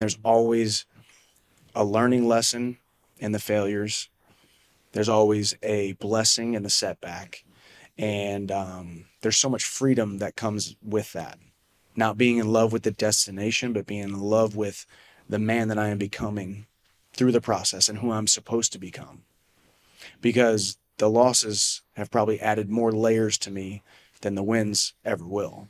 There's always a learning lesson in the failures. There's always a blessing in the setback. And um, there's so much freedom that comes with that. Not being in love with the destination, but being in love with the man that I am becoming through the process and who I'm supposed to become. Because the losses have probably added more layers to me than the wins ever will.